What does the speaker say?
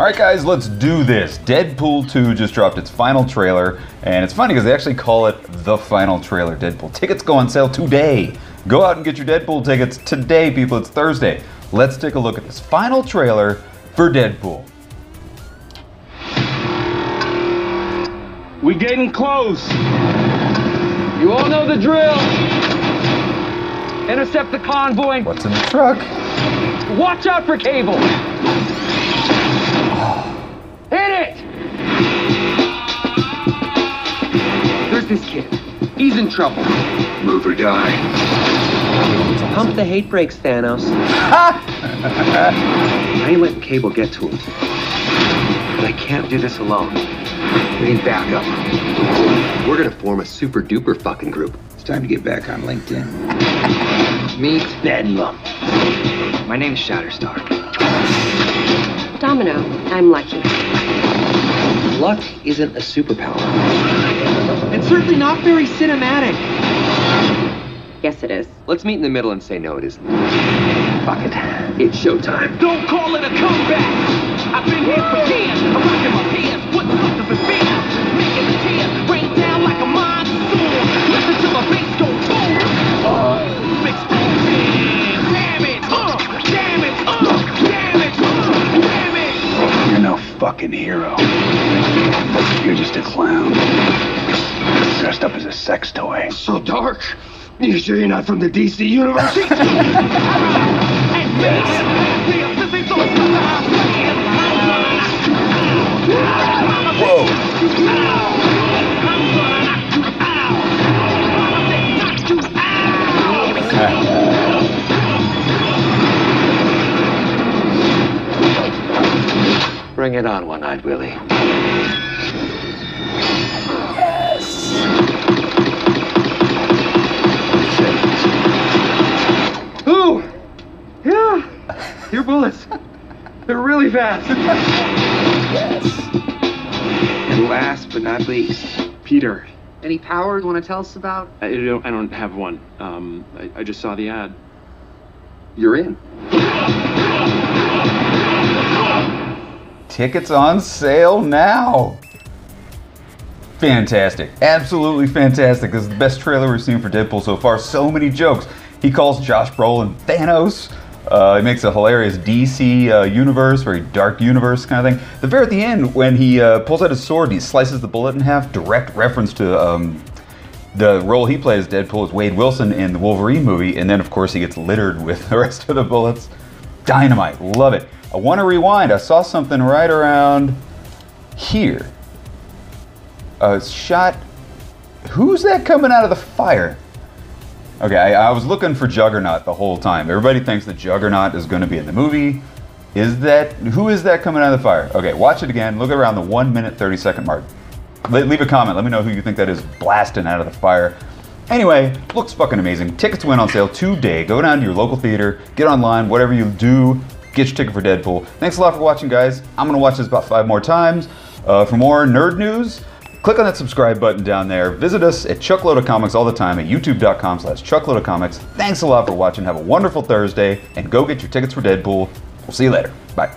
All right, guys, let's do this. Deadpool 2 just dropped its final trailer, and it's funny because they actually call it the final trailer. Deadpool tickets go on sale today. Go out and get your Deadpool tickets today, people. It's Thursday. Let's take a look at this final trailer for Deadpool. We getting close. You all know the drill. Intercept the convoy. What's in the truck? Watch out for cable. In trouble. Move or die. Pump the hate brakes, Thanos. I ain't letting Cable get to him. But I can't do this alone. We need backup. We're gonna form a super duper fucking group. It's time to get back on LinkedIn. Meet Bedlam. My name's Shatterstar. Domino, I'm lucky. Luck isn't a superpower. It's certainly not very cinematic. Yes, it is. Let's meet in the middle and say no, it isn't. Fuck it. It's showtime. Don't call it a comeback. I've been here for years. I'm rocking my pants. What the fuck does it feel? Making the tears rain down like a monsoon. Listen to my bass go boom. Uh, explosion. Damn it. Uh, damn it. Uh, damn it. Uh, damn it. You're no fucking hero. You're just a clown. Dressed up as a sex toy. So dark. You sure you're not from the DC universe? Whoa. Bring it on, One-Eyed Willie. Ooh! Yeah! Your bullets. They're really fast. yes. And last but not least, Peter, any powers you want to tell us about? I don't, I don't have one. Um, I, I just saw the ad. You're in. Tickets on sale now. Fantastic. Absolutely fantastic. This is the best trailer we've seen for Deadpool so far. So many jokes. He calls Josh Brolin Thanos. Uh, he makes a hilarious DC uh, universe, very dark universe kind of thing. The very at the end, when he uh, pulls out his sword and he slices the bullet in half, direct reference to um, the role he plays Deadpool is Wade Wilson in the Wolverine movie, and then of course he gets littered with the rest of the bullets. Dynamite, love it. I want to rewind. I saw something right around here. A shot. Who's that coming out of the fire? Okay, I, I was looking for Juggernaut the whole time. Everybody thinks that Juggernaut is going to be in the movie. Is that who is that coming out of the fire? Okay, watch it again. Look around the one minute thirty second mark. Le- leave a comment. Let me know who you think that is blasting out of the fire. Anyway, looks fucking amazing. Tickets went on sale today. Go down to your local theater, get online, whatever you do, get your ticket for Deadpool. Thanks a lot for watching, guys. I'm gonna watch this about five more times. Uh, for more nerd news, click on that subscribe button down there. Visit us at Chuckload of Comics all the time at youtube.com slash Chuckload of Comics. Thanks a lot for watching. Have a wonderful Thursday, and go get your tickets for Deadpool. We'll see you later. Bye.